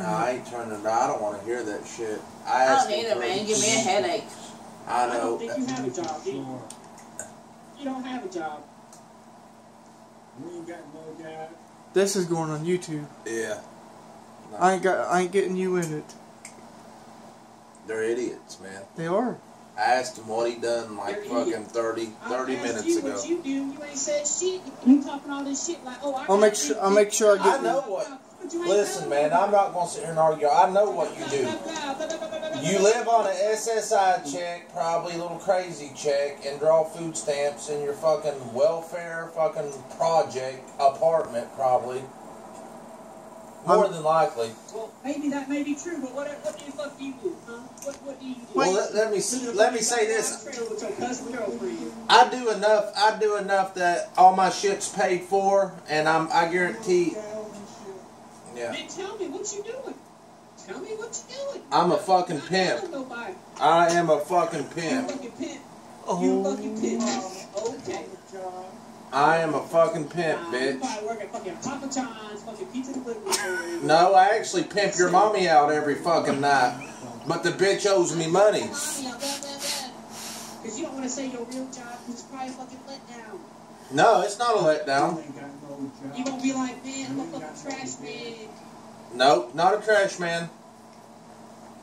turn No, it. I ain't turning it. I don't want to hear that shit. I I asked don't him either, for- man. Give me a headache. I know. I don't think you have a job, do you? You don't have a job. We ain't got no job. This is going on YouTube. Yeah, I ain't got. I ain't getting you in it. they're idiots, man. They are. I asked him what he done like They're fucking idiots. 30, I 30 asked minutes you ago. What you do? You ain't said shit. You hmm? talking all this shit like, oh, I I'll make sure- I'll make sure I get I this, know this, what- but you ain't Listen, man. I'm not gonna sit here and argue. I know what you do. You live on an SSI check, probably a little crazy check, and draw food stamps in your fucking welfare fucking project apartment, probably. More I'm- than likely. Well, maybe that may be true, but what, what the fuck do you do, huh? What, what do you do? Well, let, let me let me say this. With your cousin girlfriend. I do enough. I do enough that all my shit's paid for, and I'm. I guarantee. Yeah, Man, tell me what you doing. Tell me what you doing. I'm a fucking pimp. I am a fucking You pimp. fucking pimp. You Oh. fucking pimp. Okay. I am a fucking pimp, bitch. probably work at fucking Papa John's, fucking pizza delivery service. No, I actually pimp your mommy out every fucking night, but the bitch owes me money. Because you don't want to say your real job, because it's probably fucking fucking letdown. No, it's not a letdown. ain't got no job. You gonna be like, man, I'm a trash man. Nope, not a trash man.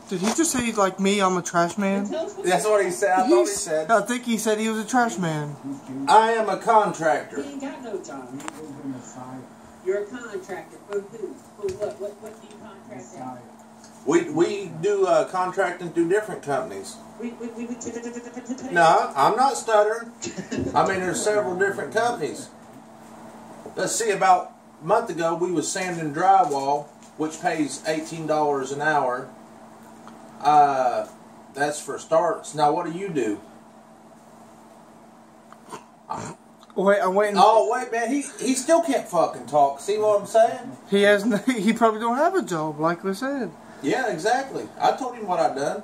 Did he just say like me? I'm a trash man. Tell us what That's what he said. I thought he said. I think he said he was a trash man. I am a You contractor. ain't got no job. we live in a site, You're a contractor. For who? For what? What, what do you contract site. out? We we do uh, contracting through different companies. We, we, we, we, No, I'm not stuttering. I mean, there's several different companies. Let's see. About a month ago, we was sanding drywall, which pays eighteen dollars an hour. Uh, that's for starts. Now, what do you do? Wait, I'm waiting. Oh wait, man, he he still can't fucking talk. See what I'm saying? He has. n- He probably don't have a job, like we said. Yeah, exactly. I told him what I'd done.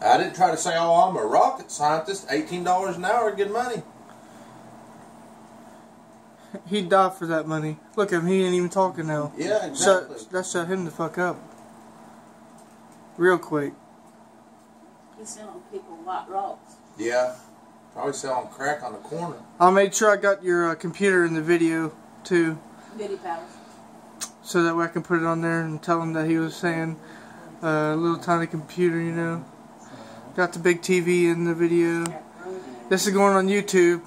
I didn't try to say, "Oh, I'm a rocket scientist." Eighteen dollars an hour, good money. He'd die for that money. Look at him. He ain't even talking now. Yeah, exactly. Shut. That shut him the fuck up. Real quick. He's selling people white rocks. Yeah, probably selling crack on the corner. I made sure I got your uh, computer in the video too, Goody powder. So that way I can put it on there and tell him that he was saying uh, a little tiny computer, you know. Got the big TV in the video. This is going on YouTube.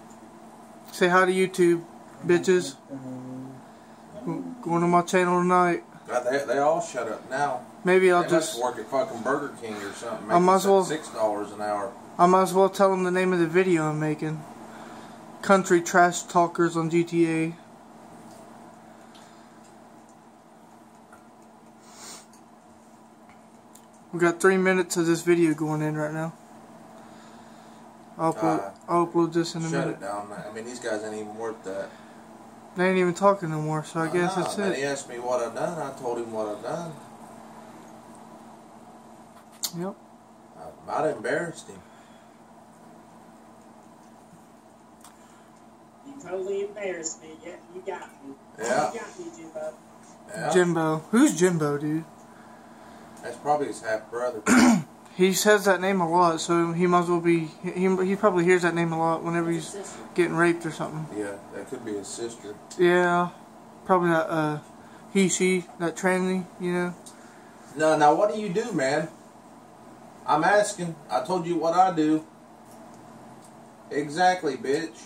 Say hi to YouTube, bitches. Going on my channel tonight. God, they, they all shut up now. Maybe I'll they just. work at fucking Burger King or something. I might as well- six dollars an hour. I might as well tell them the name of the video I'm making. Country Trash Talkers on GTA. We got three minutes of this video going in right now. I'll upload, Uh, I'll upload this in a Shut minute. it down. man. I mean, these guys ain't even worth that. They ain't even talking no more, so I guess know. that's And he asked me what I done. I told him what I done. Yep. I might have embarrassed him. You totally embarrassed me. Yeah, you got me. Yeah. You got me, Jimbo. Yeah, Jimbo. Who's Jimbo, dude? That's probably his half brother. He says that name a lot, so he might as well be. He, he probably hears that name a lot whenever he's getting raped or something. yeah, that could be his sister. Yeah, probably that uh, he, she, that tranny, you know. No, now what do you do, man? I'm asking. I told you what I do. Exactly, bitch.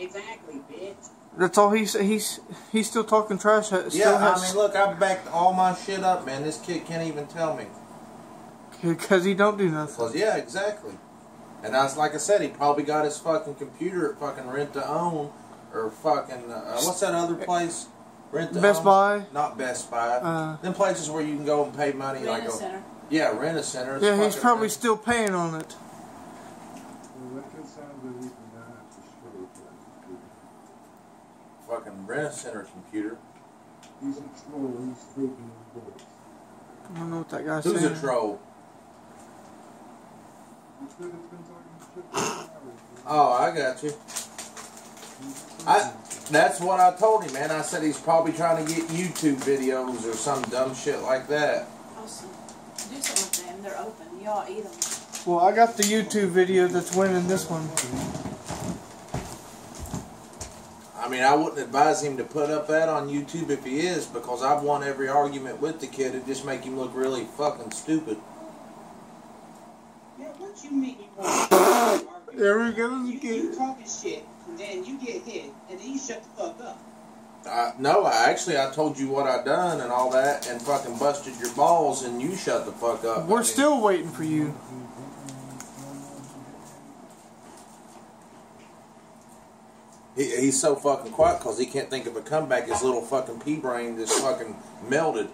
Exactly, bitch. That's all he's he's he's still talking trash. Still Yeah, I mean, look, I backed all my shit up, man. This kid can't even tell me. because he don't do nothing. Because, yeah, exactly. And that's like I said, he probably got his fucking computer at fucking rent to own or fucking uh, what's that other place? Rent to Best own? Buy. Not Best Buy. Uh, Them places where you can go and pay money, like Rent a, a center. yeah, rent a center. It's Yeah, he's probably rent- still paying on it. Well, that could sound good if you're not for sure, but fucking rent a center computer. he's a troll, he's faking the voice. I don't know what that guy's Who's saying. a troll? You could have been talking shit for hours. Oh, I got you. I That's what I told him, man. I said he's probably trying to get YouTube videos or some dumb shit like that. Awesome. Do something with them. They're open. Y'all eat them. Well, I got the YouTube video that's winning this one. I mean, I wouldn't advise him to put up that on YouTube if he is, because I've won every argument with the kid. It just make him look really fucking stupid. Yeah, what you mean you want? There we go You, again. you talking shit, and then you get hit, and then you shut the fuck up. I, no, I actually I told you what I done and all that, and fucking busted your balls, and you shut the fuck up. We're mean, still waiting for you. He, he's so fucking quiet because he can't think of a comeback. His little fucking pea brain just fucking melted.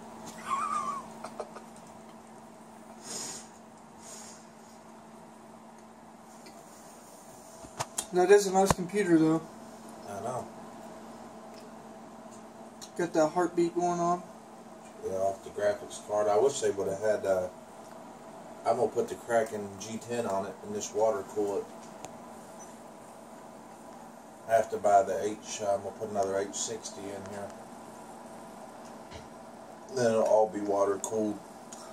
That is a nice computer though. I know. Got that heartbeat going on. Yeah, off the graphics card. I wish they would have had. Uh, I'm gonna put the Kraken G10 on it and just water cool it. I have to buy the H. Uh, I'm gonna put another H60 in here. Then it'll all be water cooled.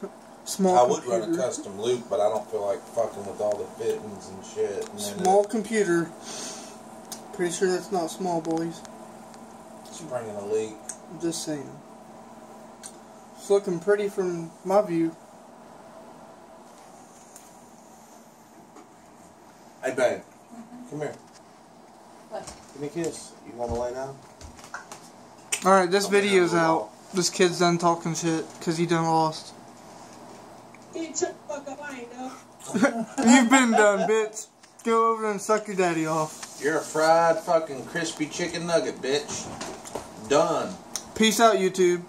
Small I would computer. run a custom loop, but I don't feel like fucking with all the fittings and shit. And Small computer. Pretty sure that's not small, boys. it's springing a leak. Just saying. It's looking pretty from my view. Hey, babe, come here. What? Give me a kiss. You want to lay down? Alright, this man, video's out. This kid's done talking shit because he done lost. Hey, shut the fuck up, I ain't know. You've been done, bitch. Go over and suck your daddy off. You're a fried fucking crispy chicken nugget, bitch. Done. Peace out, YouTube.